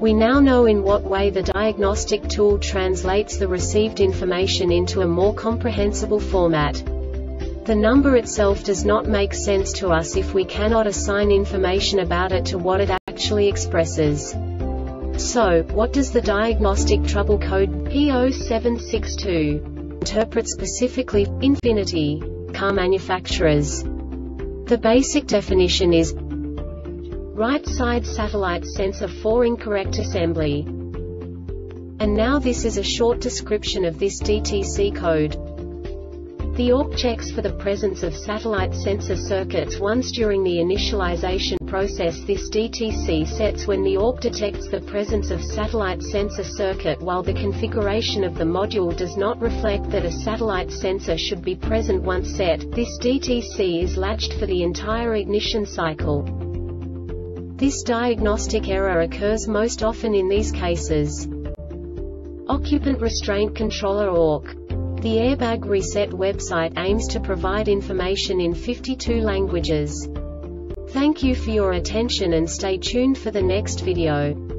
We now know in what way the diagnostic tool translates the received information into a more comprehensible format. The number itself does not make sense to us if we cannot assign information about it to what it actually expresses. So, what does the diagnostic trouble code P0762 interpret specifically, Infiniti car manufacturers? The basic definition is right side satellite sensor for incorrect assembly. And now this is a short description of this DTC code. The ORC checks for the presence of satellite sensor circuits once during the initialization process this DTC sets when the ORC detects the presence of satellite sensor circuit while the configuration of the module does not reflect that a satellite sensor should be present once set, this DTC is latched for the entire ignition cycle. This diagnostic error occurs most often in these cases. Occupant Restraint Controller ORC the Airbag Reset website aims to provide information in 52 languages. Thank you for your attention and stay tuned for the next video.